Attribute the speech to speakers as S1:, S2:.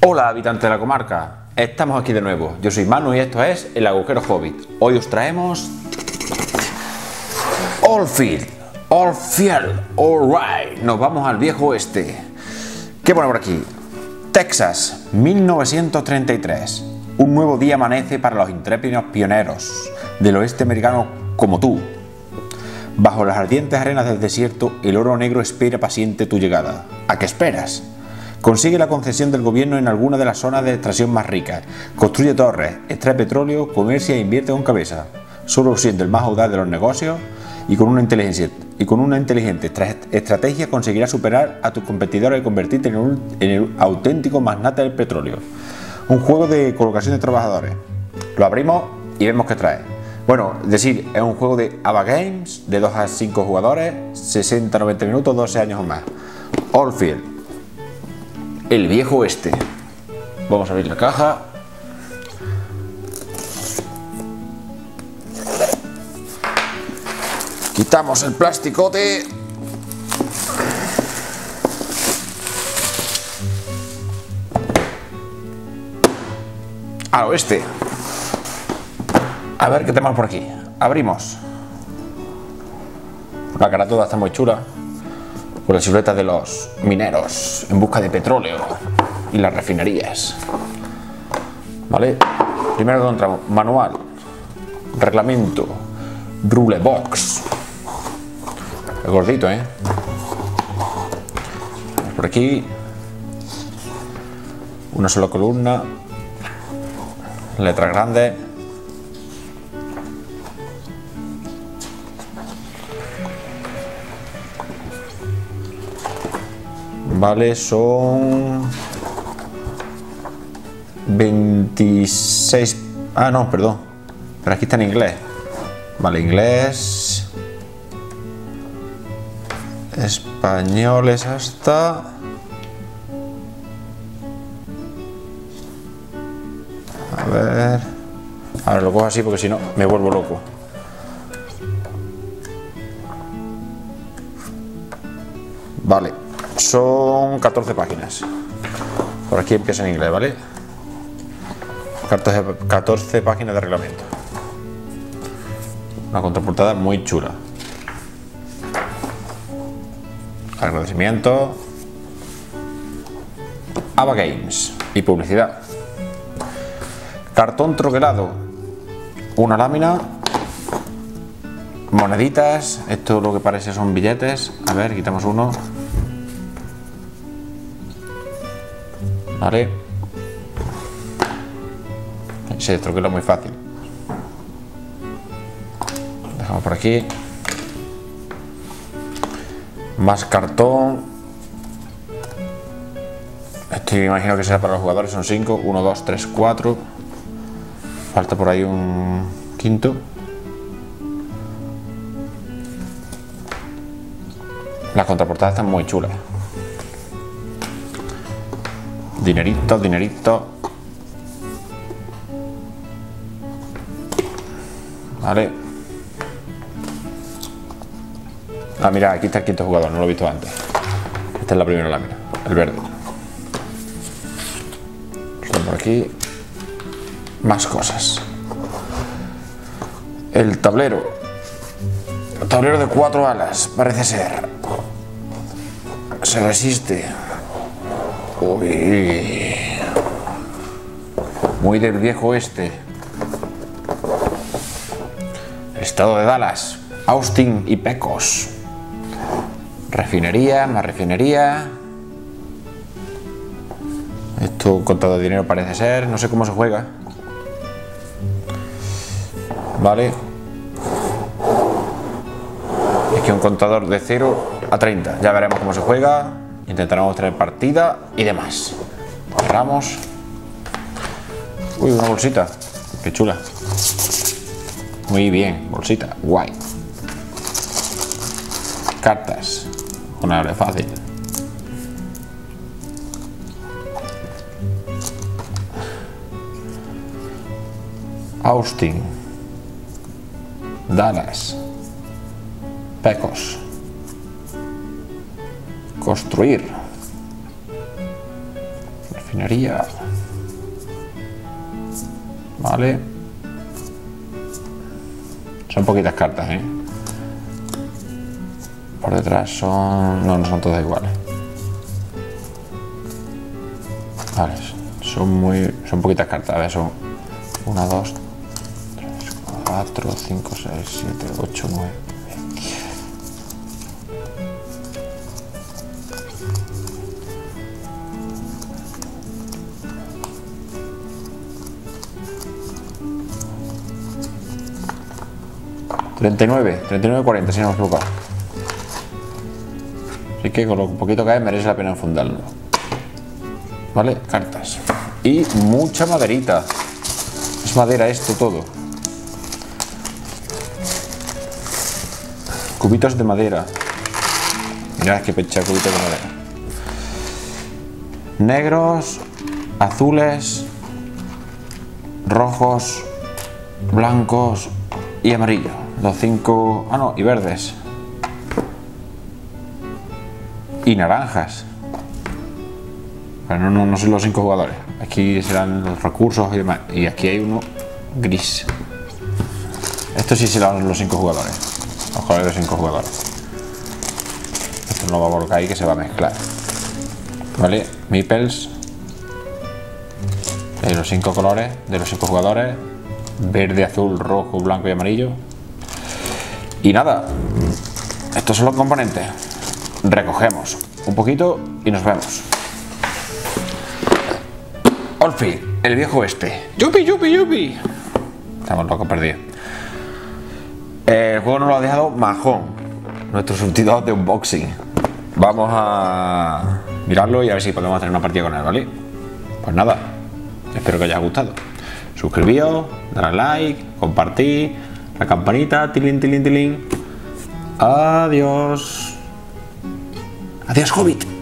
S1: Hola habitantes de la comarca, estamos aquí de nuevo. Yo soy Manu y esto es El Agujero Hobbit. Hoy os traemos... Allfield, Allfield, alright. Nos vamos al viejo oeste. ¿Qué pone por aquí? Texas, 1933. Un nuevo día amanece para los intrépidos pioneros del oeste americano como tú. Bajo las ardientes arenas del desierto, el oro negro espera paciente tu llegada. ¿A qué esperas? Consigue la concesión del gobierno en alguna de las zonas de extracción más ricas. Construye torres, extrae petróleo, comercia e invierte con cabeza. Solo siendo el más audaz de los negocios y con una, inteligente estrategia conseguirá superar a tus competidores y convertirte en, un, el auténtico magnate del petróleo. Un juego de colocación de trabajadores. Lo abrimos y vemos qué trae. Bueno, es decir, es un juego de ABA Games de 2 a 5 jugadores, 60-90 minutos, 12 años o más. Allfield, el viejo oeste. Vamos a abrir la caja. Quitamos el plasticote. Al oeste. A ver qué tenemos por aquí. Abrimos. La toda está muy chula con la silueta de los mineros en busca de petróleo y las refinerías. ¿Vale? Primero encontramos manual, reglamento, rule box. Es gordito, ¿eh? Por aquí, una sola columna, letra grande Vale, son 26... Ah, no, perdón. Pero aquí está en inglés. Vale, inglés. Español es hasta... A ver... Ahora lo cojo así porque si no me vuelvo loco. Vale. Son 14 páginas. Por aquí empieza en inglés, ¿vale? 14, páginas de reglamento. Una contraportada muy chula. Agradecimiento. Ava Games y publicidad. Cartón troquelado. Una lámina. Moneditas. Esto lo que parece son billetes. A ver, quitamos uno. ¿Vale? Se es muy fácil. Dejamos por aquí. Más cartón. Esto me imagino que será para los jugadores, son 5. 1, 2, 3, 4. Falta por ahí un quinto. Las contraportadas están muy chulas. Dinerito, dinerito. Vale. Ah, mira, aquí está el quinto jugador, no lo he visto antes. Esta es la primera lámina, el verde. por aquí. Más cosas. El tablero. El tablero de cuatro alas, parece ser. Se resiste. Uy. Muy del viejo oeste. Estado de Dallas, Austin y Pecos. Refinería, más refinería. Esto contado de dinero parece ser. No sé cómo se juega. Vale. Aquí un contador de 0 a 30. Ya veremos cómo se juega. Intentaremos traer partida y demás. Cerramos. Uy, una bolsita. Qué chula. Muy bien, bolsita. Guay. Cartas. Una abre fácil. Austin. Dallas. Pecos construir. Refinería. Vale. Son poquitas cartas, ¿eh? Por detrás son... No, no son todas iguales. Vale, son muy... Son poquitas cartas. A ver, son... 1, 2, 3, 4, 5, 6, 7, 8, 9... 39, 39, 40, si no me equivoco. Así que con lo poquito que hay merece la pena enfundarlo. ¿Vale? Cartas. Y mucha maderita. Es madera esto todo. Cubitos de madera. Mirad qué pecha cubitos de madera. Negros, azules, rojos, blancos y amarillos. Los cinco... Ah, no, y verdes. Y naranjas. Bueno, no, no son los cinco jugadores. Aquí serán los recursos y demás. Y aquí hay uno gris. Esto sí serán los cinco jugadores. Los colores de los cinco jugadores. Esto no va a colocar ahí que se va a mezclar. ¿Vale? Meeples. De los cinco colores de los cinco jugadores. Verde, azul, rojo, blanco y amarillo. Y nada, estos son los componentes. Recogemos un poquito y nos vemos. Olfi, el viejo oeste. ¡Yupi, yupi, yupi! Estamos locos perdidos. El juego nos lo ha dejado Majón, nuestro surtidor de unboxing. Vamos a mirarlo y a ver si podemos hacer una partida con él, ¿vale? Pues nada, espero que os haya gustado. Suscribíos, dar like, compartir la campanita, tilín, tilín, tilín. Adiós. Adiós, Hobbit.